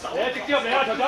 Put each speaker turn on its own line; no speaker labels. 你直接入嚟啊，長仔！